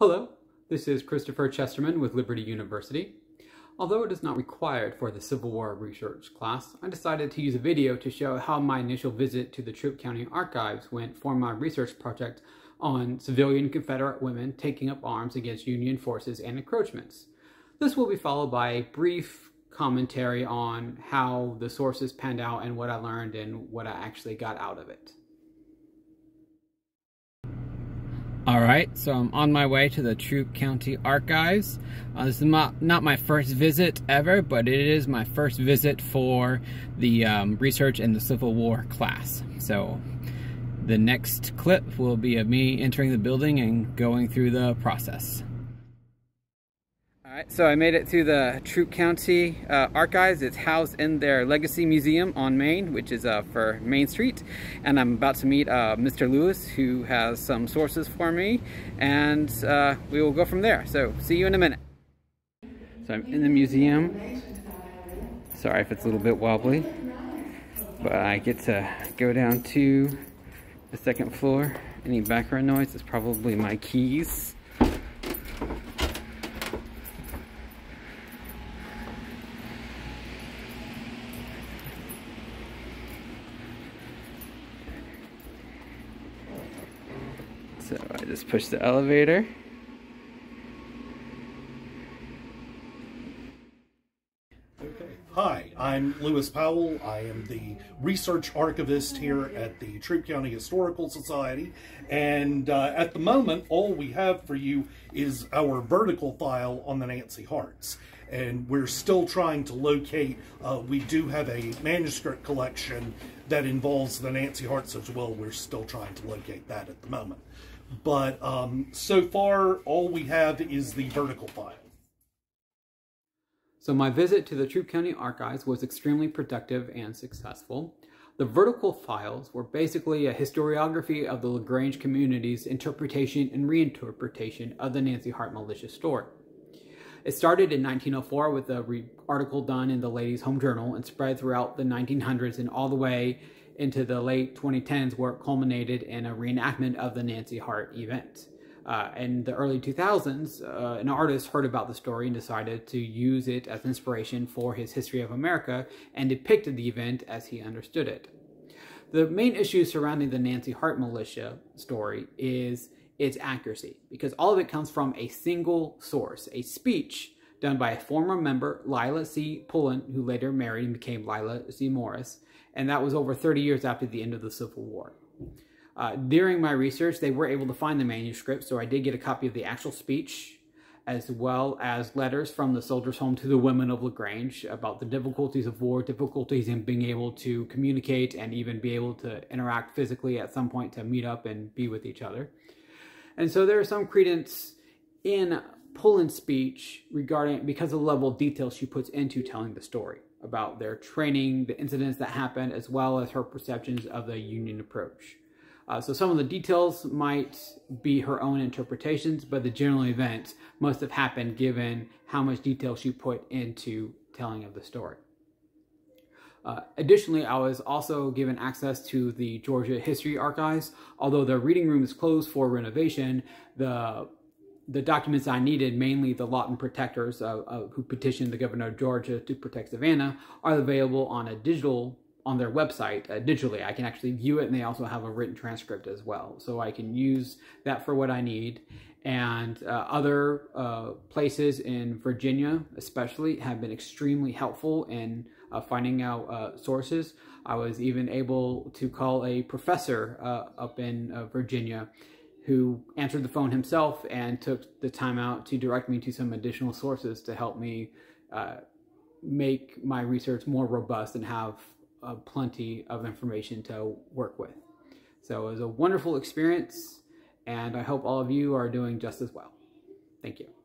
Hello, this is Kristopher Chesterman with Liberty University. Although it is not required for the Civil War research class, I decided to use a video to show how my initial visit to the Troup County Archives went for my research project on civilian Confederate women taking up arms against Union forces and encroachments. This will be followed by a brief commentary on how the sources panned out and what I learned and what I actually got out of it. All right, so I'm on my way to the Troup County Archives. Uh, this is not, not my first visit ever, but it is my first visit for the um, Research in the Civil War class. So the next clip will be of me entering the building and going through the process. All right, so I made it to the Troup County uh, Archives. It's housed in their Legacy Museum on Main, which is uh, for Main Street. And I'm about to meet uh, Mr. Lewis, who has some sources for me, and uh, we will go from there. So see you in a minute. So I'm in the museum. Sorry if it's a little bit wobbly, but I get to go down to the second floor. Any background noise is probably my keys. So I just push the elevator. Okay. Hi, I'm Lewis Powell. I am the research archivist here at the Troup County Historical Society. And uh, at the moment, all we have for you is our vertical file on the Nancy Harts. And we're still trying to locate, uh, we do have a manuscript collection that involves the Nancy Harts as well. We're still trying to locate that at the moment. But um, so far, all we have is the vertical file. So my visit to the Troup County Archives was extremely productive and successful. The vertical files were basically a historiography of the LaGrange community's interpretation and reinterpretation of the Nancy Hart militia story. It started in 1904 with an article done in the Ladies' Home Journal and spread throughout the 1900s and all the way into the late 2010s where it culminated in a reenactment of the Nancy Hart event. Uh, in the early 2000s, uh, an artist heard about the story and decided to use it as inspiration for his History of America and depicted the event as he understood it. The main issue surrounding the Nancy Hart militia story is its accuracy, because all of it comes from a single source, a speech done by a former member, Lila C. Pullen, who later married and became Lila C. Morris, and that was over 30 years after the end of the Civil War. Uh, during my research, they were able to find the manuscript, so I did get a copy of the actual speech, as well as letters from the soldiers home to the women of LaGrange about the difficulties of war, difficulties in being able to communicate and even be able to interact physically at some point to meet up and be with each other. And so there is some credence in Pullen's speech regarding because of the level of detail she puts into telling the story about their training, the incidents that happened, as well as her perceptions of the Union approach. Uh, so some of the details might be her own interpretations, but the general events must have happened given how much detail she put into telling of the story. Uh, additionally, I was also given access to the Georgia History Archives. Although the reading room is closed for renovation, the the documents I needed, mainly the Lawton protectors uh, uh, who petitioned the governor of Georgia to protect Savannah, are available on a digital on their website uh, digitally. I can actually view it, and they also have a written transcript as well. So I can use that for what I need. And uh, other places in Virginia, especially, have been extremely helpful in finding out sources. I was even able to call a professor up in Virginia who answered the phone himself and took the time out to direct me to some additional sources to help me make my research more robust and have uh, plenty of information to work with. So it was a wonderful experience, and I hope all of you are doing just as well. Thank you.